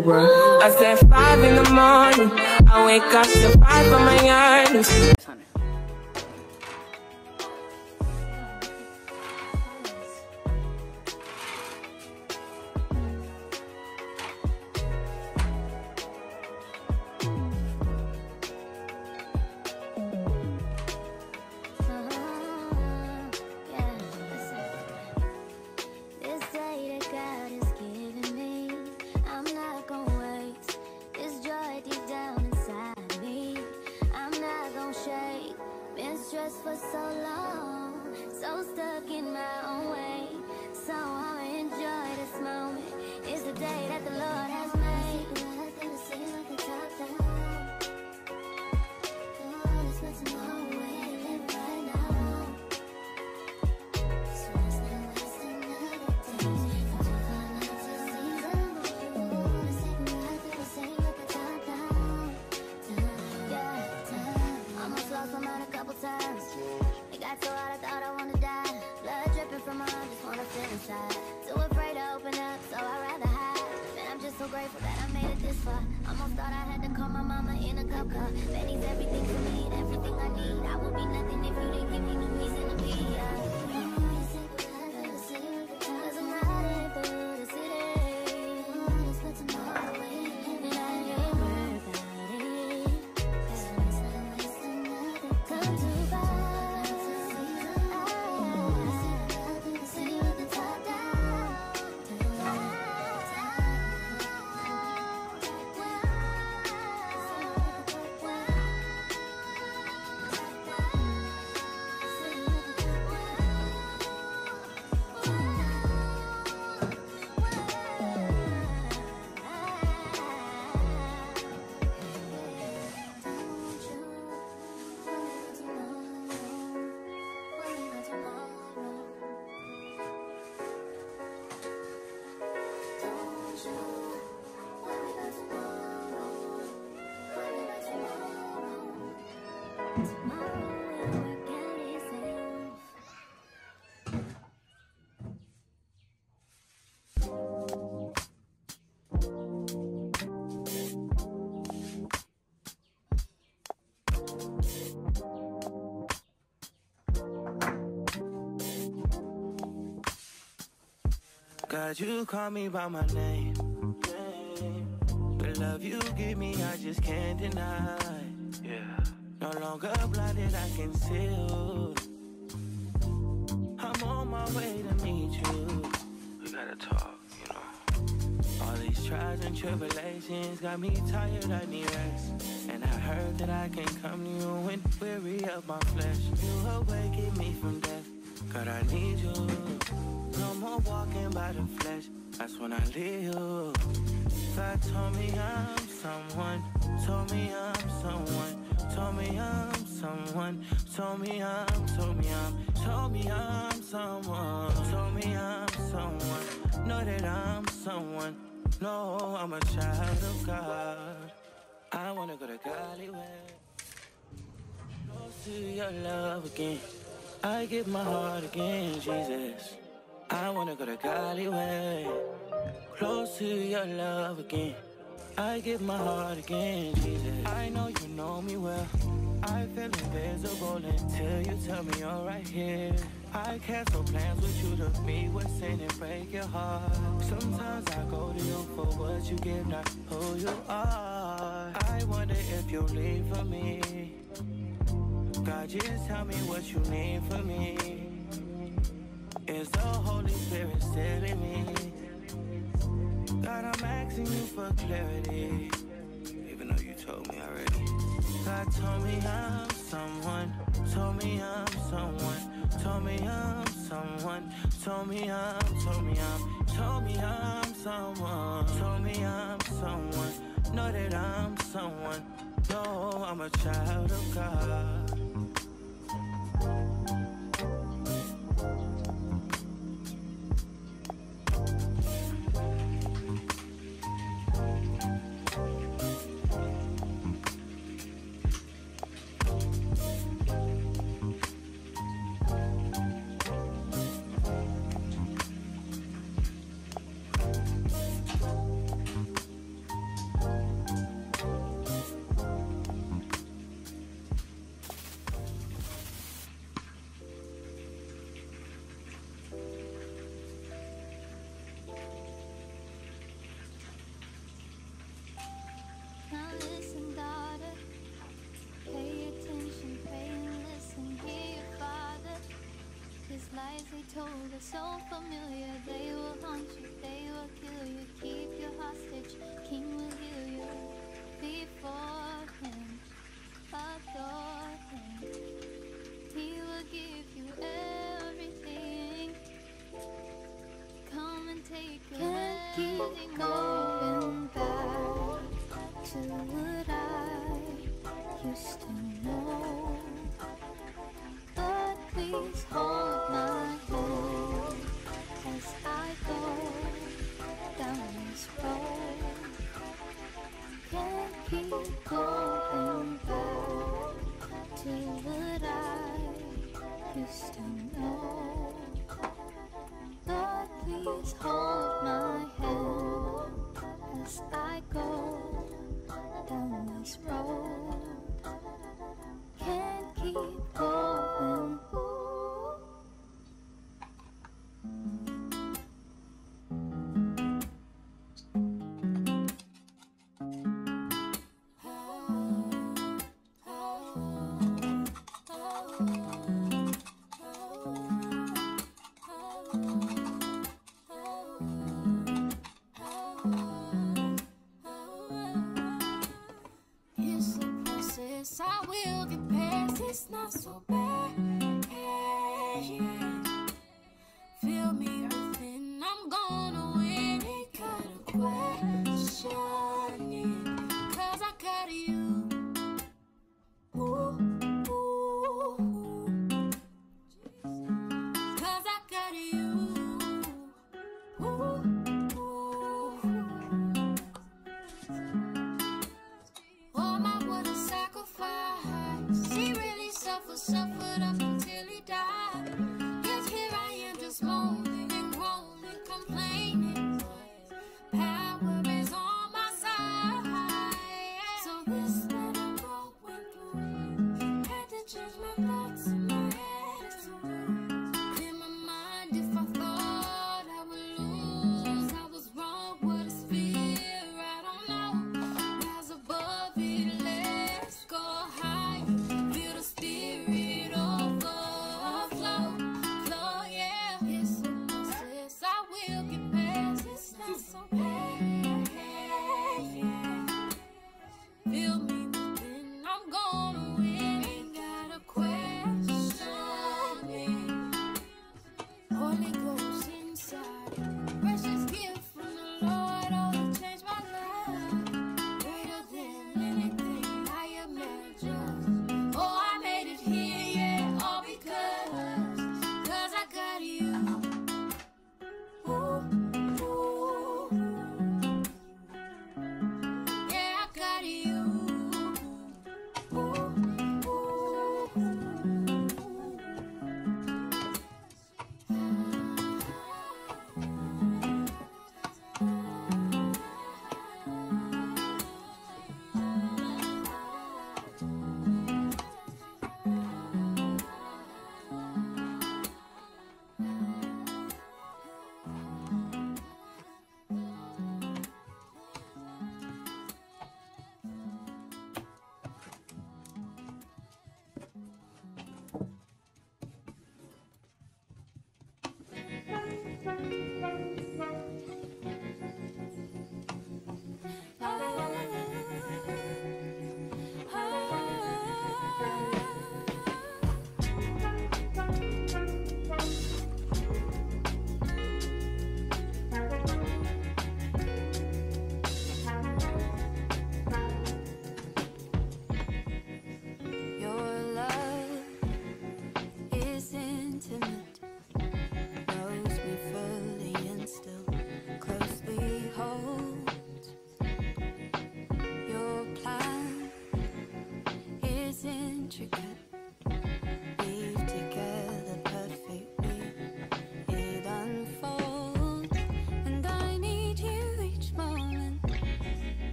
bro. I said five in the morning. I wake up to five on my earnings. Stressed for so long, so stuck in my own way. So I'ma enjoy this moment. It's the day that the Lord has made. Almost God, you call me by my name. The love you give me, I just can't deny. Yeah. No longer blinded, I can see. I'm on my way to meet you. We gotta talk, you know. All these trials and tribulations got me tired, I need rest. And I heard that I can come to you when weary of my flesh. You awaken me from death. God, I need you. More walking by the flesh. That's when I you. God told me I'm someone. Told me I'm someone. Told me I'm someone. Told me I'm. Told me I'm. Told me I'm someone. Told me I'm someone. Know that I'm someone. No, I'm a child of God. I wanna go to Gollywood. Close to your love again. I give my heart again, Jesus. I wanna go to Gollywood. Close to your love again. I give my heart again, Jesus. I know you know me well. I feel invisible until you tell me you're right here. I cancel plans with you to be with sin and break your heart. Sometimes I go to you for what you give, not who you are. I wonder if you'll leave for me. God, just tell me what you need from me. Is the Holy Spirit still in me? God, I'm asking you for clarity. Even though you told me already. God told me I'm someone. Told me I'm someone. Told me I'm someone. Told me I'm. Told me I'm. Told me I'm someone. Told me I'm someone. Know that I'm someone. No, I'm a child of God. told are so familiar They will haunt you, they will kill you. Keep you hostage, king will heal you. Before him, adore him He will give you everything. Come and take your Can't keep going back to what I used to know? But please hold people go back to what I used to know. it's not so bad.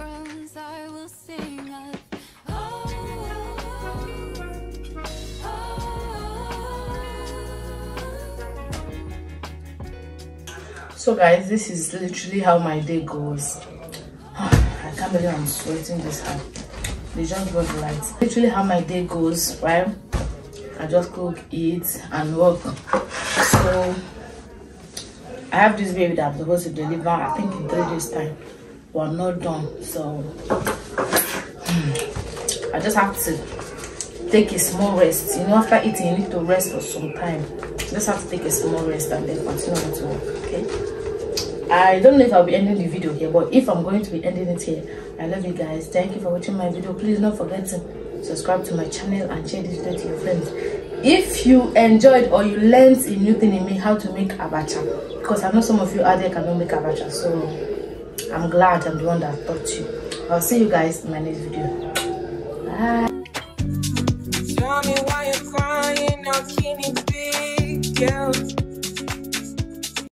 friends I will sing of So guys, this is literally how my day goes. I can't believe I'm sweating this hard. They just got the lights. Literally how my day goes, right? I just cook, eat, and work. So I have this baby that I'm supposed to deliver, I think in three days time i'm not done so hmm, i just have to take a small rest. You know after eating you need to rest for some time. Just have to take a small rest and then continue to work okay? I don't know if i'll be ending the video here but if i'm going to be ending it here i love you guys. Thank you for watching my video. Please don't forget to subscribe to my channel and share this video to your friends. If you enjoyed or you learned a new thing in me how to make abacha. Because i know some of you out there cannot make abacha so i'm glad i'm the one that taught you. I'll see you guys in my next video. Bye. Tell me why you're crying.